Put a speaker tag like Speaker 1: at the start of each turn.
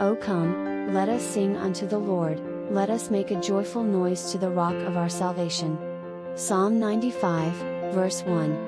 Speaker 1: O come, let us sing unto the Lord, let us make a joyful noise to the rock of our salvation. Psalm 95, verse 1.